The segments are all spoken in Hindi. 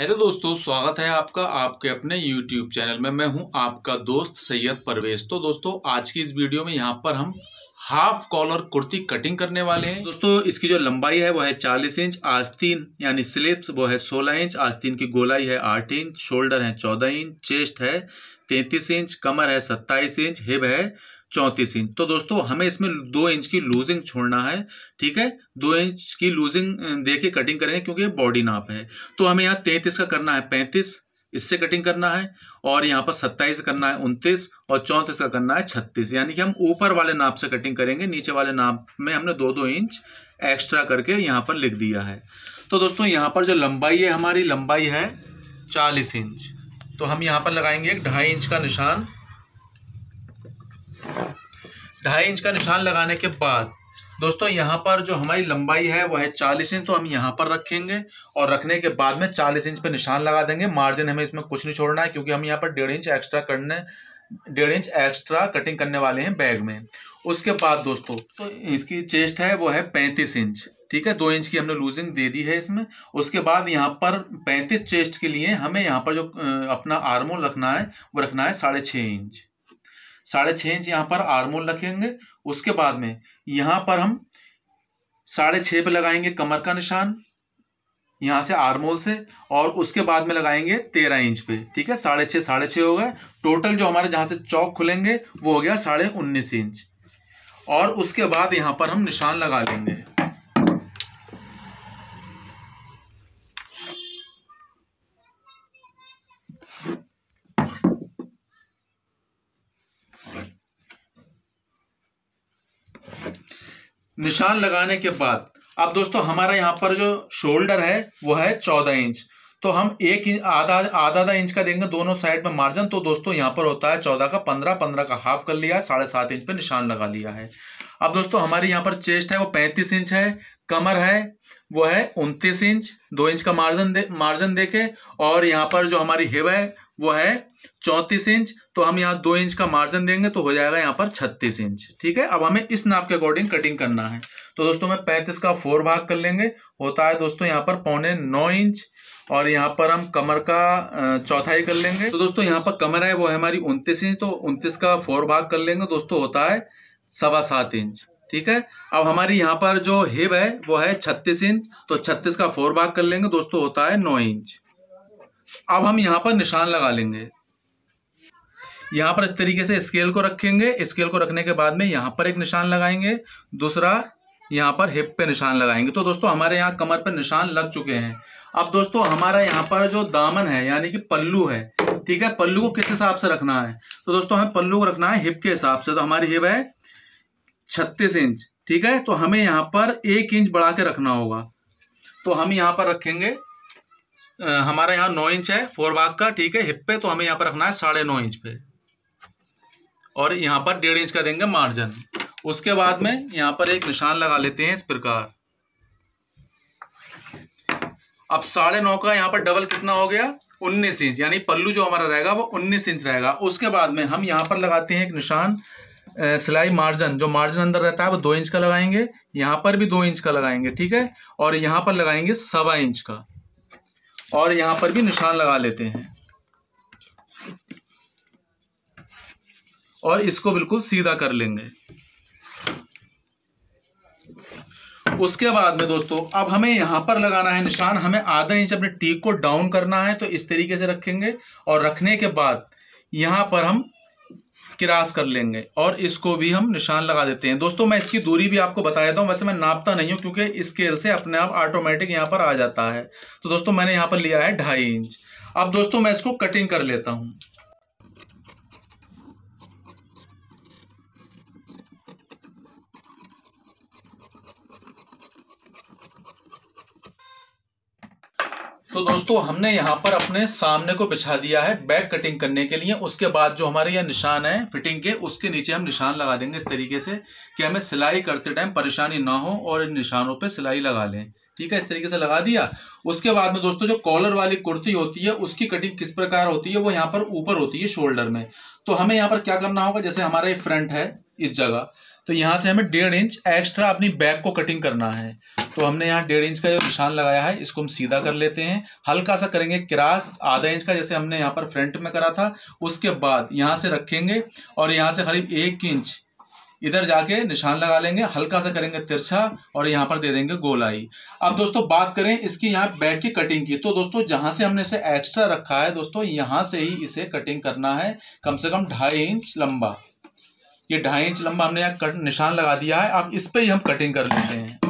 हेलो दोस्तों, स्वागत है आपका आपके अपने यूट्यूब चैनल में। मैं हूँ आपका दोस्त सैयद परवेज। तो दोस्तों, आज की इस वीडियो में यहाँ पर हम हाफ़ कॉलर कुर्ती कटिंग करने वाले हैं। दोस्तों, इसकी जो लंबाई है, वो है चालीस इंच आस्तीन यानी स्लिप्स, वो है सोलह इंच आस्तीन की गोलाई है आठ इंच, शोल्डर है चौदह इंच, चेस्ट है तैंतीस इंच, कमर है सत्ताईस इंच, हिब है चौंतीस इंच तो दोस्तों, हमें इसमें दो इंच की लूजिंग छोड़ना है, ठीक है? दो इंच की लूजिंग दे के कटिंग करेंगे क्योंकि बॉडी नाप है। तो हमें यहाँ तैंतीस का करना है, पैंतीस, इससे कटिंग करना है और यहाँ पर सत्ताईस करना है, उनतीस और चौंतीस का करना है, छत्तीस। यानी कि हम ऊपर वाले नाप से कटिंग करेंगे, नीचे वाले नाप में हमने दो दो इंच एक्स्ट्रा करके यहाँ पर लिख दिया है। तो दोस्तों, यहाँ पर जो लंबाई है, हमारी लंबाई है चालीस इंच तो हम यहाँ पर लगाएँगे एक ढाई इंच का निशान। ढाई इंच का निशान लगाने के बाद, दोस्तों, यहाँ पर जो हमारी लंबाई है, वो है चालीस इंच तो हम यहाँ पर रखेंगे और रखने के बाद में चालीस इंच पे निशान लगा देंगे। मार्जिन हमें इसमें कुछ नहीं छोड़ना है, क्योंकि हम यहाँ पर डेढ़ इंच एक्स्ट्रा करने, डेढ़ इंच एक्स्ट्रा कटिंग करने वाले हैं बैग में। उसके बाद, दोस्तों तो इसकी चेस्ट है, वो है पैंतीस इंच, ठीक है? दो इंच की हमने लूजिंग दे दी है इसमें। उसके बाद यहाँ पर पैंतीस चेस्ट के लिए हमें यहाँ पर जो अपना आर्मोल रखना है, वो रखना है साढ़े छः इंच। साढ़े छः इंच यहाँ पर आर्मोल रखेंगे। उसके बाद में यहाँ पर हम साढ़े छः पे लगाएँगे कमर का निशान, यहाँ से आर्मोल से, और उसके बाद में लगाएँगे तेरह इंच पे, ठीक है? साढ़े छः साढ़े छः हो गए। टोटल जो हमारे जहाँ से चौक खुलेंगे, वो हो गया साढ़े उन्नीस इंच। और उसके बाद यहाँ पर हम निशान लगा लेंगे। निशान लगाने के बाद, अब दोस्तों हमारा यहाँ पर जो शोल्डर है, वो है चौदह इंच। तो हम एक आधा आधा आधा इंच का देंगे दोनों साइड में मार्जिन तो दोस्तों यहाँ पर होता है चौदह का पंद्रह पंद्रह का हाफ़ कर लिया, साढ़े सात इंच पे निशान लगा लिया है। अब दोस्तों हमारे यहाँ पर चेस्ट है, वो पैंतीस इंच है, कमर है, वो है उनतीस इंच, दो इंच का मार्जिन दे मार्जिन देके, और यहाँ पर जो हमारी हिब है वो है चौंतीस इंच तो हम यहाँ दो इंच का मार्जिन देंगे तो हो जाएगा यहाँ पर छत्तीस इंच, ठीक है? अब हमें इस नाप के अकॉर्डिंग कटिंग करना है। तो दोस्तों, मैं पैंतीस का फोर भाग कर लेंगे। होता है दोस्तों, यहाँ पर पौने नौ इंच और यहाँ पर हम कमर का चौथाई कर लेंगे। तो दोस्तों, यहाँ पर कमर है, वो है हमारी उनतीस इंच तो उनतीस का फोर भाग कर लेंगे। दोस्तों, होता है सवा सात इंच, ठीक है? अब हमारी यहाँ पर जो हिब है, वो है छत्तीस इंच तो छत्तीस का फोर भाग कर लेंगे। दोस्तों, होता है नौ इंच। अब हम यहाँ पर निशान लगा लेंगे। यहाँ पर इस तरीके से स्केल को रखेंगे। स्केल को रखने के बाद में यहाँ पर एक निशान लगाएँगे। दूसरा, यहाँ पर हिप पे निशान लगाएँगे। तो दोस्तों, हमारे यहाँ कमर पर निशान लग चुके हैं। अब दोस्तों, हमारा यहाँ पर जो दामन है, यानी कि पल्लू है, ठीक है? पल्लू को किस हिसाब से रखना है? तो दोस्तों, हमें पल्लू को रखना है हिप के हिसाब से। तो हमारी हिप है छत्तीस इंच, ठीक है? तो हमें यहाँ पर एक इंच बढ़ा के रखना होगा। तो हम यहाँ पर रखेंगे हमारा यहाँ नौ इंच है, फोर बाग का, ठीक है, हिप पे तो हमें यहाँ पर रखना है साढ़े नौ इंच पे। और यहाँ पर डेढ़ इंच का देंगे मार्जिन। उसके बाद में यहाँ पर एक निशान लगा लेते हैं इस प्रकार। अब साढ़े नौ का यहाँ पर डबल कितना हो गया? उन्नीस इंच, यानी पल्लू जो हमारा रहेगा वो उन्नीस इंच रहेगा। उसके बाद में हम यहाँ पर लगाते हैं एक निशान सिलाई मार्जिन। जो मार्जिन अंदर रहता है वो दो इंच का लगाएँगे, यहाँ पर भी दो इंच का लगाएँगे, ठीक है? और यहाँ पर लगाएँगे सवा इंच का। और यहाँ पर भी निशान लगा लेते हैं। और इसको बिल्कुल सीधा कर लेंगे। उसके बाद में दोस्तों, अब हमें यहाँ पर लगाना है निशान। हमें आधा इंच अपने टीक को डाउन करना है तो इस तरीके से रखेंगे। और रखने के बाद यहाँ पर हम क्रास कर लेंगे और इसको भी हम निशान लगा देते हैं। दोस्तों, मैं इसकी दूरी भी आपको बता देता हूँ। वैसे मैं नापता नहीं हूँ क्योंकि स्केल से अपने आप ऑटोमेटिक यहाँ पर आ जाता है। तो दोस्तों, मैंने यहाँ पर लिया है ढाई इंच अब दोस्तों, मैं इसको कटिंग कर लेता हूँ। तो दोस्तों, हमने यहाँ पर अपने सामने को बिछा दिया है बैक कटिंग करने के लिए। उसके बाद जो हमारे ये निशान है, फिटिंग के, उसके नीचे हम निशान लगा देंगे इस तरीके से कि हमें सिलाई करते टाइम परेशानी ना हो और इन निशानों पे सिलाई लगा लें। ठीक है, इस तरीके से लगा दिया। उसके बाद में दोस्तों, जो कॉलर वाली कुर्ती होती है, उसकी कटिंग किस प्रकार होती है, वो यहाँ पर ऊपर होती है शोल्डर में। तो हमें यहाँ पर क्या करना होगा? जैसे हमारा ये फ्रंट है इस जगह। तो यहाँ से हमें डेढ़ इंच एक्स्ट्रा अपनी बैक को कटिंग करना है। तो हमने यहाँ डेढ़ इंच का जो निशान लगाया है, इसको हम सीधा कर लेते हैं। हल्का सा करेंगे क्रास, आधा इंच का जैसे हमने यहाँ पर फ्रंट में करा था, उसके बाद यहाँ से रखेंगे और यहाँ से करीब एक इंच इधर जाके निशान लगा लेंगे, हल्का सा करेंगे तिरछा और यहाँ पर दे देंगे गोलाई। अब दोस्तों बात करें इसकी यहाँ बैक की कटिंग की। तो दोस्तों जहाँ से हमने इसे एक्स्ट्रा रखा है, दोस्तों यहाँ से ही इसे कटिंग करना है, कम से कम ढाई इंच लंबा। ये ढाई इंच लंबा हमने यहाँ कट निशान लगा दिया है। अब इस पर ही हम कटिंग कर लेते हैं।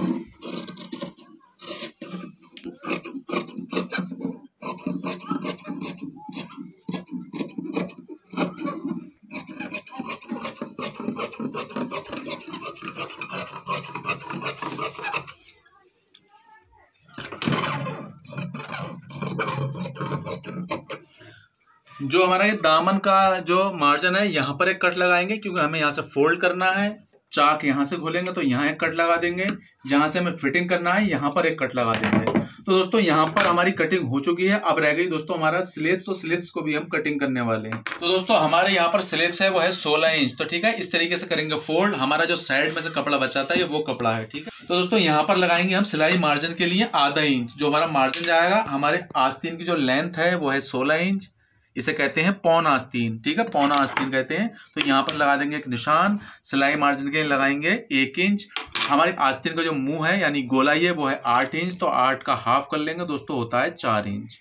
जो हमारा ये दामन का जो मार्जिन है, यहाँ पर एक कट लगाएँगे, क्योंकि हमें यहाँ से फोल्ड करना है। चाक यहाँ से खोलेंगे तो यहाँ एक कट लगा देंगे। जहाँ से हमें फिटिंग करना है, यहाँ पर एक कट लगा देंगे। तो दोस्तों, यहाँ पर हमारी कटिंग हो चुकी है। अब रह गई दोस्तों हमारा स्लेट्स तो स्लेट्स को भी हम कटिंग करने वाले हैं। तो दोस्तों, हमारे यहाँ पर स्लेट्स है, वो है 16 इंच तो ठीक है, इस तरीके से करेंगे फोल्ड हमारा जो साइड में से कपड़ा बचाता है वो कपड़ा है, ठीक है? तो दोस्तों, यहाँ पर लगाएँगे हम सिलाई मार्जिन के लिए आधा इंच जो हमारा मार्जिन जाएगा, हमारे आस्तीन की जो लेंथ है, वो है सोलह इंच इसे कहते हैं पौन आस्तीन ठीक है पौन आस्तीन कहते हैं। तो यहाँ पर लगा देंगे एक निशान, सिलाई मार्जिन के लिए लगाएँगे एक इंच। हमारी आस्तीन का जो मुँह है, यानी गोलाई है वो है आठ इंच तो आठ का हाफ़ कर लेंगे दोस्तों, होता है चार इंच।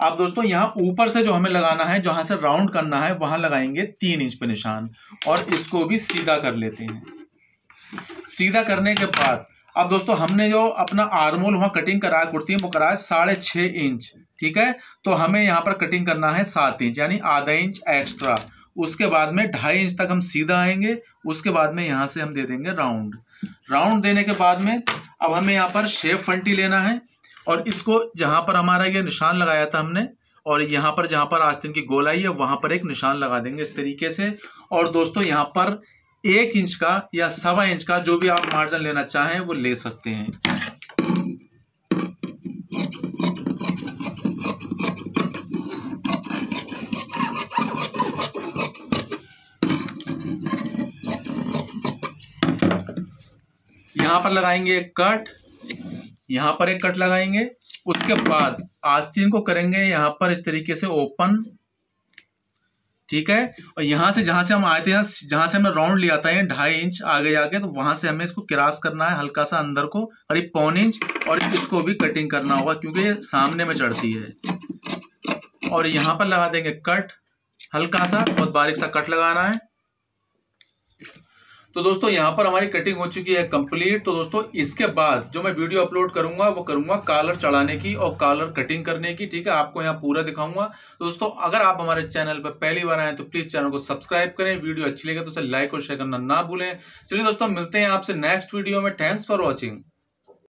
अब दोस्तों, यहाँ ऊपर से जो हमें लगाना है, जहाँ से राउंड करना है, वहाँ लगाएँगे तीन इंच पे निशान। और इसको भी सीधा कर लेते हैं। सीधा करने के बाद अब दोस्तों, हमने जो अपना आर्मोल वहाँ कटिंग कराया कुर्ती, वो कराया साढ़े छह इंच ठीक है? तो हमें यहाँ पर कटिंग करना है सात इंच यानी आधा इंच एक्स्ट्रा उसके बाद में ढाई इंच तक हम सीधा आएँगे, उसके बाद में यहाँ से हम दे देंगे राउंड राउंड देने के बाद में अब हमें यहाँ पर शेप फंटी लेना है, और इसको जहाँ पर हमारा ये निशान लगाया था हमने, और यहाँ पर जहाँ पर आस्तीन की गोलाई है, वहाँ पर एक निशान लगा देंगे इस तरीके से। और दोस्तों, यहाँ पर एक इंच का या सवा इंच का जो भी आप मार्जिन लेना चाहें, वो ले सकते हैं। यहाँ पर लगाएँगे एक कट यहाँ पर एक कट लगाएँगे, उसके बाद आस्तीन को करेंगे यहाँ पर इस तरीके से ओपन ठीक है? और यहाँ से, जहाँ से हम आए थे जहाँ से हमने राउंड लिया था ढाई इंच आगे जाके तो वहाँ से हमें इसको क्रॉस करना है हल्का सा अंदर को, करीब पौन इंच और इसको भी कटिंग करना होगा, क्योंकि ये सामने में चढ़ती है। और यहाँ पर लगा देंगे कट हल्का सा, बहुत बारीक सा कट लगाना है। तो दोस्तों, यहाँ पर हमारी कटिंग हो चुकी है कंप्लीट तो दोस्तों, इसके बाद जो मैं वीडियो अपलोड करूँगा, वो करूँगा कालर चढ़ाने की और कालर कटिंग करने की, ठीक है? आपको यहाँ पूरा दिखाऊँगा। तो दोस्तों, अगर आप हमारे चैनल पर पहली बार आए तो प्लीज़ चैनल को सब्सक्राइब करें। वीडियो अच्छी लगे तो उसे लाइक और शेयर करना ना भूलें। चलिए दोस्तों, मिलते हैं आपसे नेक्स्ट वीडियो में। Thanks for watching